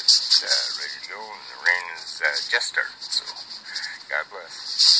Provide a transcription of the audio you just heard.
uh, ready to go, and the rain is uh, just starting. So, God bless.